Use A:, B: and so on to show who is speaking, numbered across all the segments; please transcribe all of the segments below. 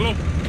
A: Moikkailu!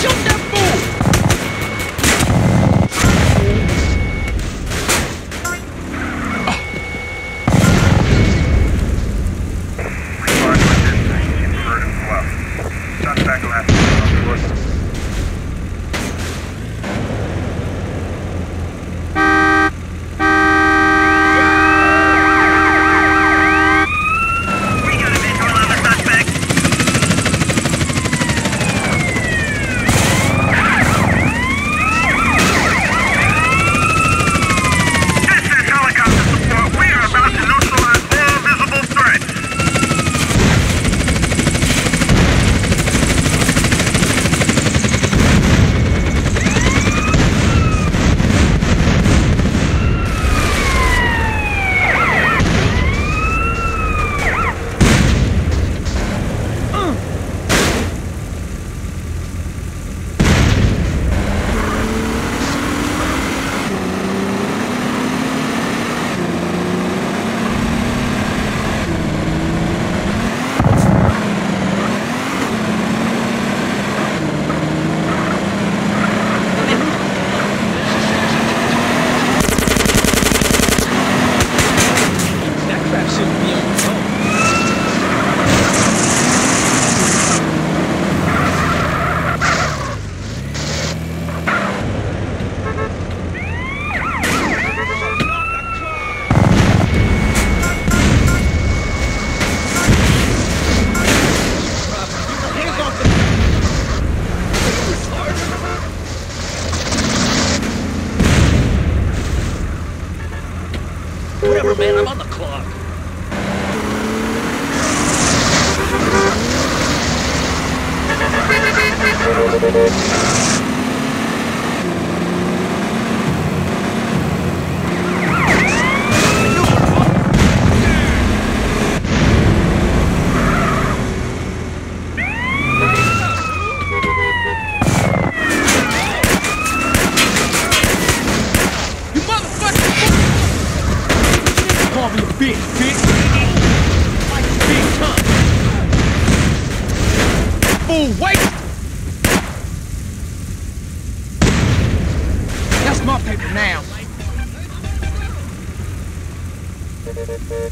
A: ちょっ
B: I'm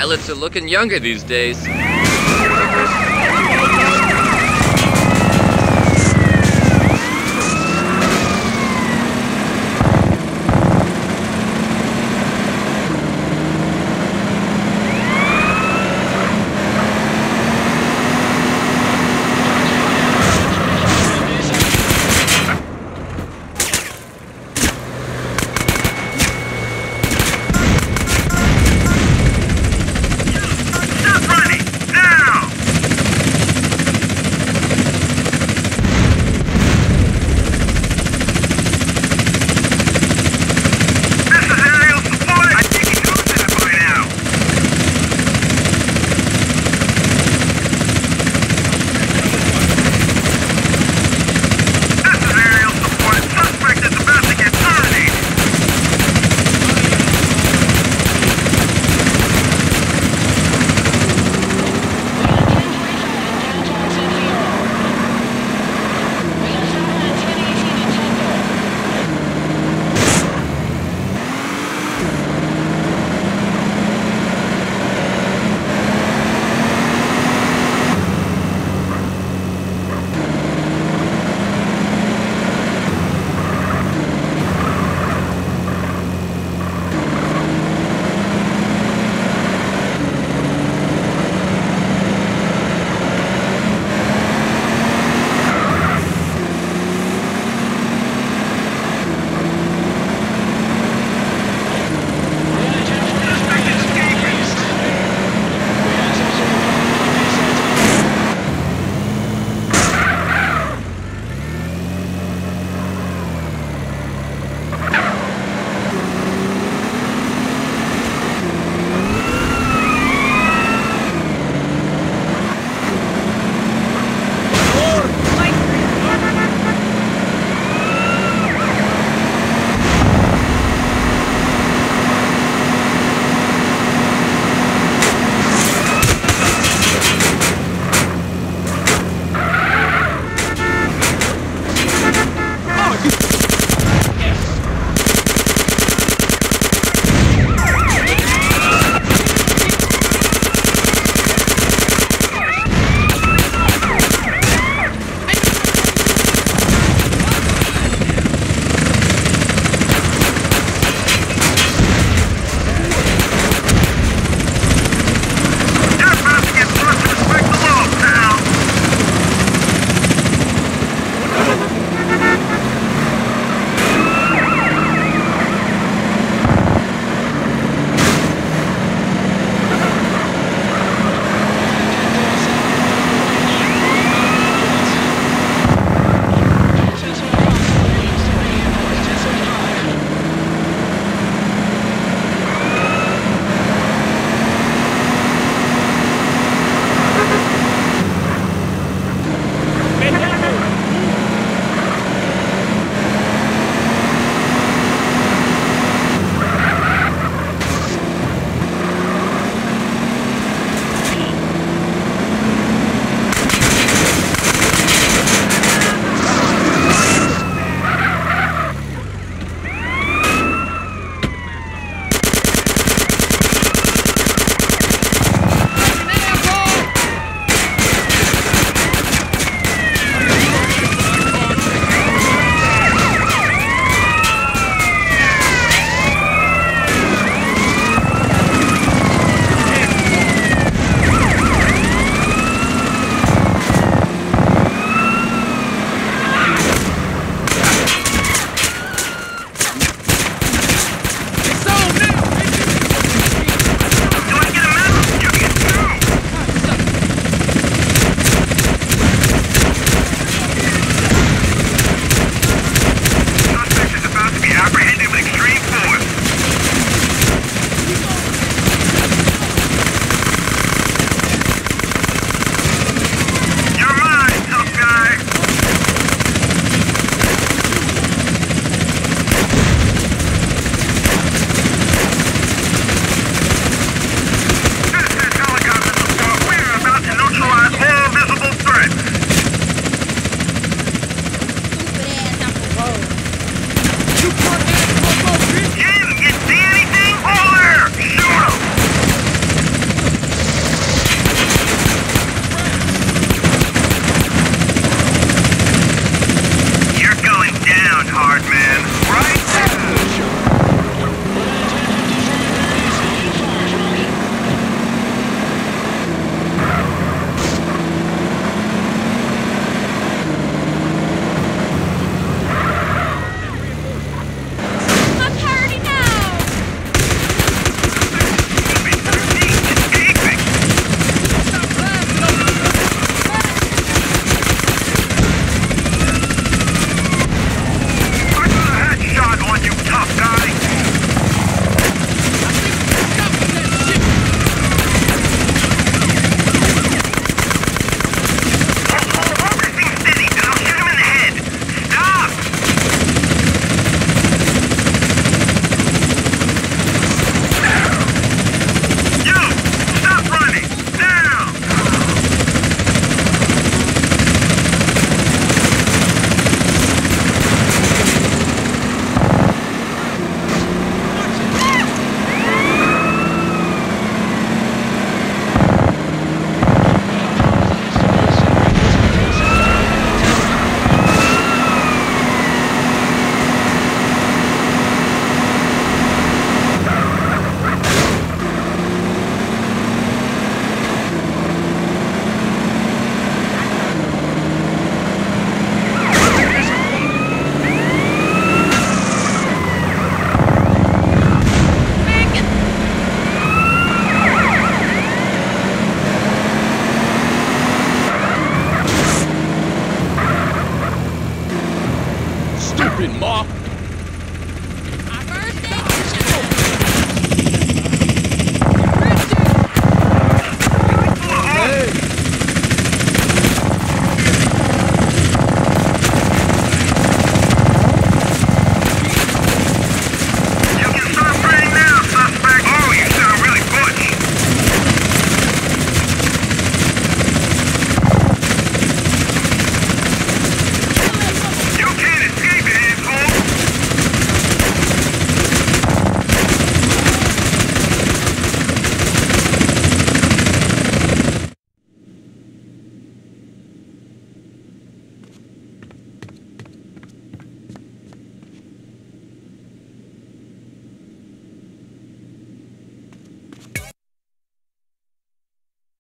C: Pilots are looking younger these days.